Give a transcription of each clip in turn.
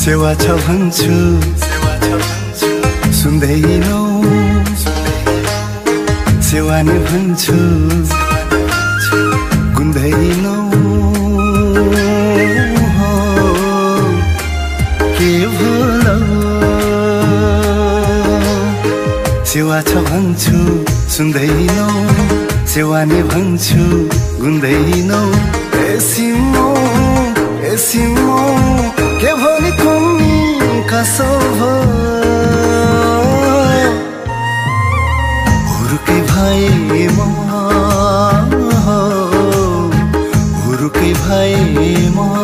सेवा छ भन्छु सुन्दैनौ सेवा नै भन्छु गुन्दैनौ के भोला सेवा छ भन्छु सुन्दैनौ सेवा नै भन्छु गुन्दैनौ एसिमो एसिमो के भने कुम्नी कसो भो हुरुकै भए म हुरुकै भए म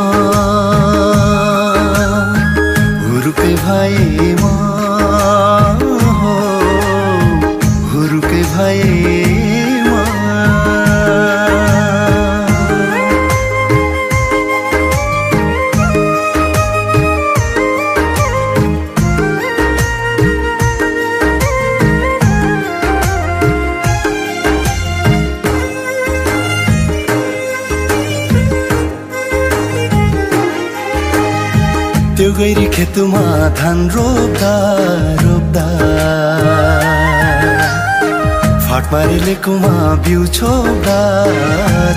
त्यो गैरी खेतमा धान रोप्दा रोप्दा। फाट पारी लेकुमा बिउ छोप्दा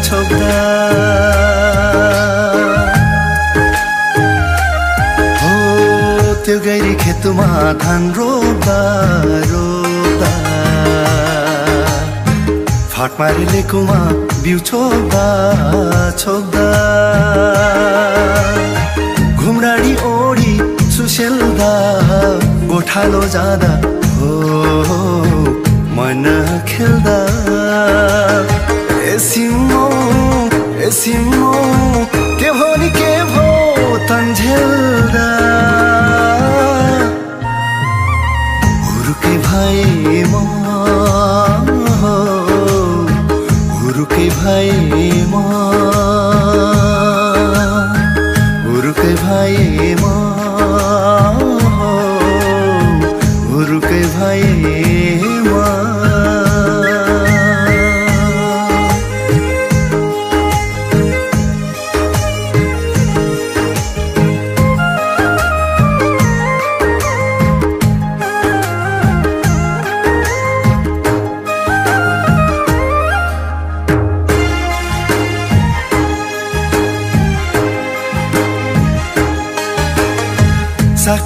छोप्दा। हो त्यो गैरी खेतमा धान रोप्दा रोप्दा। फाट पारी लेकुमा बिउ छोप्दा छोप्दा। गोठालो जाँदा हो मन खेल्दा। एसिमो एसिमो के भो नि के भो तन्झेल्दा हुरुकै भए म हुरुकै भए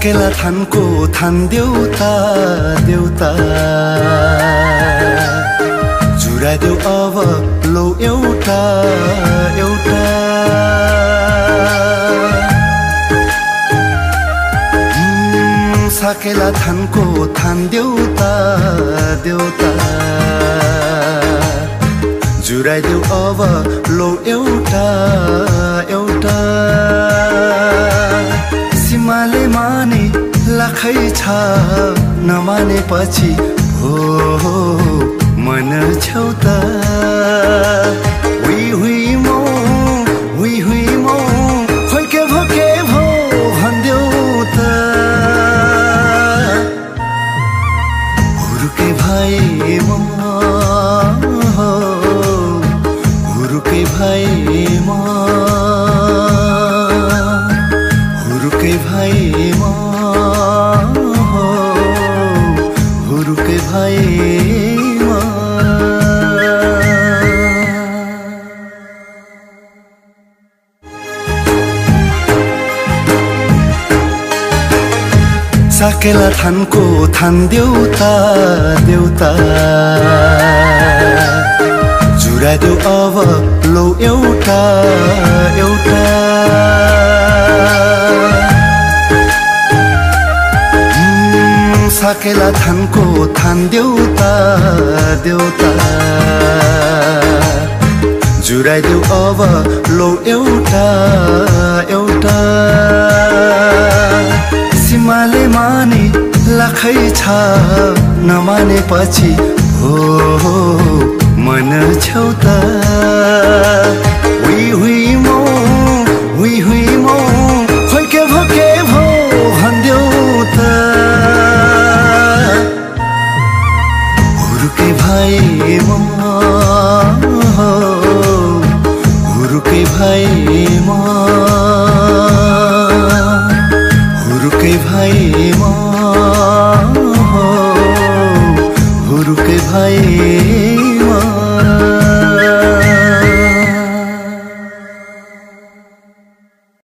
साकेला थानको थान देउता देउता। जुरा देउ अब लौ एउटा एउटा। साकेला थानको थान देउता देउता। जुराइदेऊ अब लौ एउटा। छ नमानेपछि हो मन छेउता हुई हुई मो हुई हुई मो खोइ के भो भनिदेऊ त। हुरुकै भए म हुरुकै भए म। हुरुकै भए म। साकेला थानको थान देउता देउता। जुरा देउ अब लौ एउटा एउटा। साकेला थानको थान देउता देउता। जुराइदेऊ अब लौ एउटा एउटा। सिमाले माने लाखै छ नमानेपछि हो मन छेउता। हुरुकै भए म हुरुकै भए म